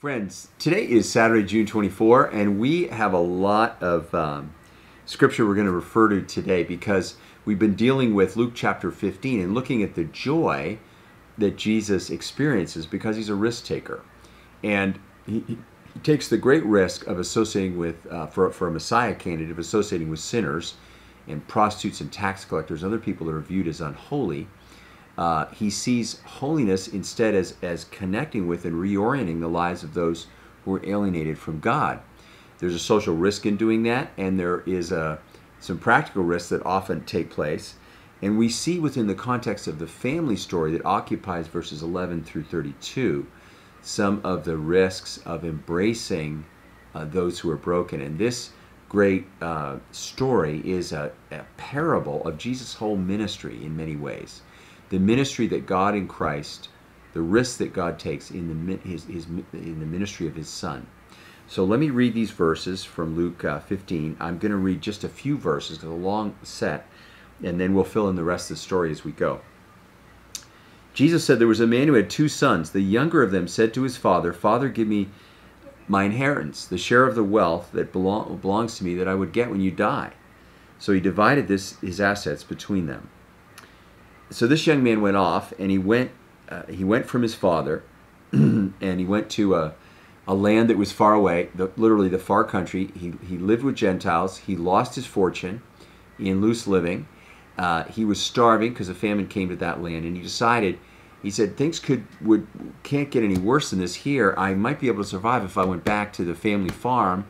Friends, today is Saturday, June 24, and we have a lot of um, scripture we're going to refer to today because we've been dealing with Luke chapter 15 and looking at the joy that Jesus experiences because he's a risk taker. And he, he takes the great risk of associating with, uh, for, for a Messiah candidate, of associating with sinners and prostitutes and tax collectors, other people that are viewed as unholy uh, he sees holiness instead as, as connecting with and reorienting the lives of those who are alienated from God. There's a social risk in doing that, and there is a, some practical risks that often take place. And we see within the context of the family story that occupies verses 11 through 32 some of the risks of embracing uh, those who are broken. And this great uh, story is a, a parable of Jesus' whole ministry in many ways the ministry that God in Christ, the risk that God takes in the, his, his, in the ministry of his Son. So let me read these verses from Luke uh, 15. I'm going to read just a few verses, a long set, and then we'll fill in the rest of the story as we go. Jesus said there was a man who had two sons. The younger of them said to his father, Father, give me my inheritance, the share of the wealth that belong, belongs to me that I would get when you die. So he divided this, his assets between them so this young man went off and he went uh, he went from his father and he went to a, a land that was far away the, literally the far country. He, he lived with gentiles. He lost his fortune in loose living. Uh, he was starving because a famine came to that land and he decided he said things could would can't get any worse than this here. I might be able to survive if i went back to the family farm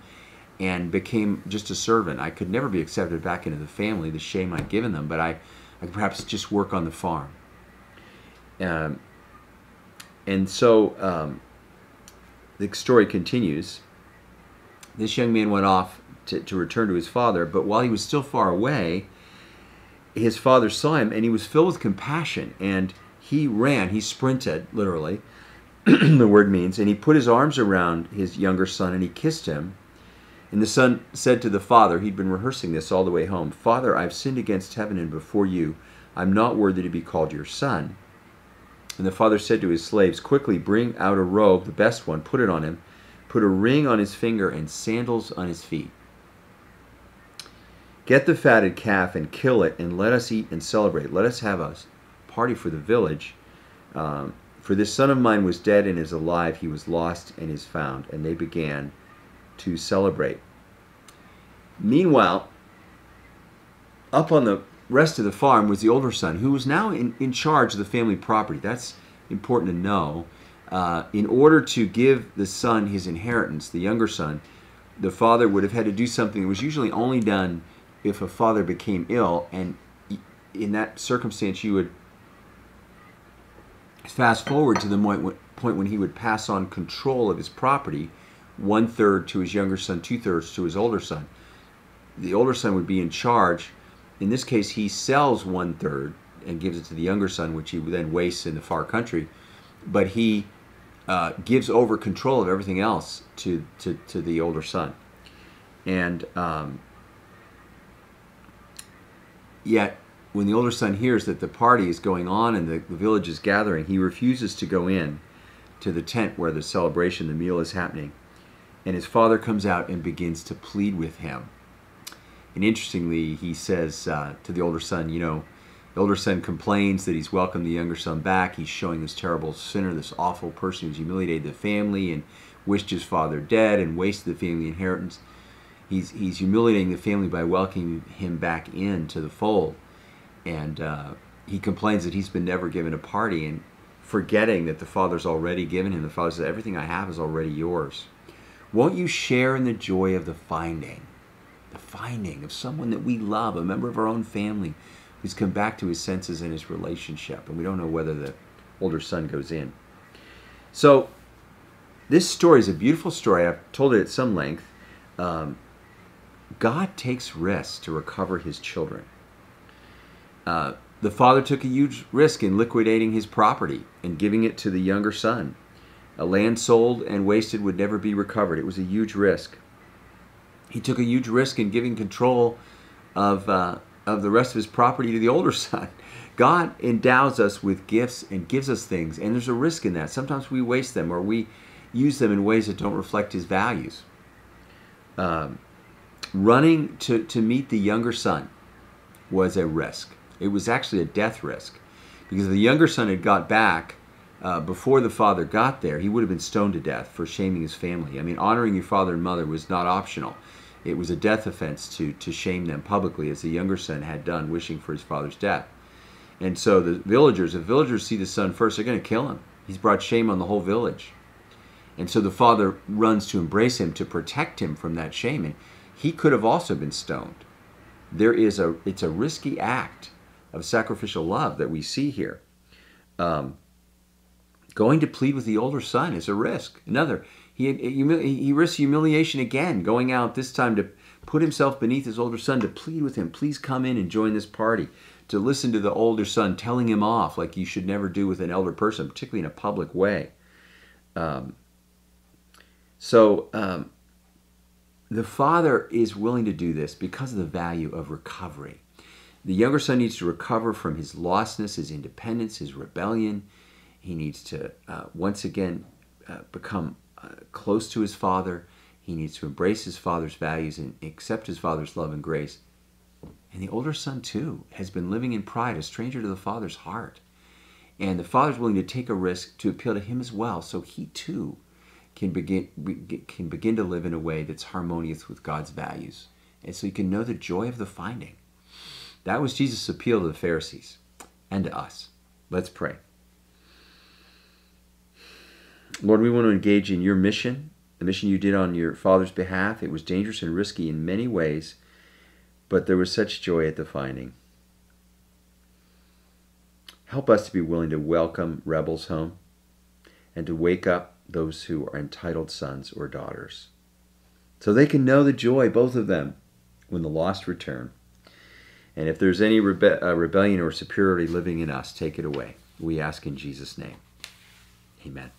and became just a servant. I could never be accepted back into the family the shame i'd given them but i I could perhaps just work on the farm. Um, and so um, the story continues. This young man went off to, to return to his father, but while he was still far away, his father saw him and he was filled with compassion and he ran, he sprinted, literally, the word means, and he put his arms around his younger son and he kissed him. And the son said to the father, he'd been rehearsing this all the way home, Father, I've sinned against heaven and before you. I'm not worthy to be called your son. And the father said to his slaves, Quickly bring out a robe, the best one, put it on him, put a ring on his finger and sandals on his feet. Get the fatted calf and kill it, and let us eat and celebrate. Let us have a party for the village. Um, for this son of mine was dead and is alive. He was lost and is found. And they began to celebrate. Meanwhile, up on the rest of the farm was the older son, who was now in, in charge of the family property. That's important to know. Uh, in order to give the son his inheritance, the younger son, the father would have had to do something that was usually only done if a father became ill, and in that circumstance, you would fast forward to the point when he would pass on control of his property one third to his younger son, two thirds to his older son. The older son would be in charge. In this case, he sells one third and gives it to the younger son, which he then wastes in the far country. But he uh, gives over control of everything else to, to, to the older son. And um, yet, when the older son hears that the party is going on and the, the village is gathering, he refuses to go in to the tent where the celebration, the meal is happening and his father comes out and begins to plead with him. And interestingly, he says uh, to the older son, you know, the older son complains that he's welcomed the younger son back. He's showing this terrible sinner, this awful person who's humiliated the family and wished his father dead and wasted the family inheritance. He's, he's humiliating the family by welcoming him back into the fold. And uh, he complains that he's been never given a party and forgetting that the father's already given him. The father says, Everything I have is already yours. Won't you share in the joy of the finding? The finding of someone that we love, a member of our own family, who's come back to his senses in his relationship. And we don't know whether the older son goes in. So, this story is a beautiful story. I've told it at some length. Um, God takes risks to recover his children. Uh, the father took a huge risk in liquidating his property and giving it to the younger son. A land sold and wasted would never be recovered. It was a huge risk. He took a huge risk in giving control of, uh, of the rest of his property to the older son. God endows us with gifts and gives us things, and there's a risk in that. Sometimes we waste them or we use them in ways that don't reflect his values. Um, running to, to meet the younger son was a risk. It was actually a death risk because the younger son had got back uh, before the father got there, he would have been stoned to death for shaming his family. I mean, honoring your father and mother was not optional. It was a death offense to, to shame them publicly, as the younger son had done, wishing for his father's death. And so the villagers, if villagers see the son first, they're going to kill him. He's brought shame on the whole village. And so the father runs to embrace him to protect him from that shame. And he could have also been stoned. There is a, it's a risky act of sacrificial love that we see here. Um, going to plead with the older son is a risk. Another, he, he risks humiliation again, going out this time to put himself beneath his older son to plead with him, please come in and join this party to listen to the older son telling him off like you should never do with an elder person, particularly in a public way. Um, so um, the father is willing to do this because of the value of recovery. The younger son needs to recover from his lostness, his independence, his rebellion. He needs to uh, once again uh, become uh, close to his father. He needs to embrace his father's values and accept his father's love and grace. And the older son, too, has been living in pride, a stranger to the father's heart. And the father's willing to take a risk to appeal to him as well, so he too can begin, can begin to live in a way that's harmonious with God's values. And so you can know the joy of the finding. That was Jesus' appeal to the Pharisees and to us. Let's pray. Lord, we want to engage in your mission, the mission you did on your Father's behalf. It was dangerous and risky in many ways but there was such joy at the finding. Help us to be willing to welcome rebels home and to wake up those who are entitled sons or daughters so they can know the joy, both of them, when the lost return. And if there's any rebe- uh, rebellion or superiority living in us, take it away. We ask in Jesus' name. Amen.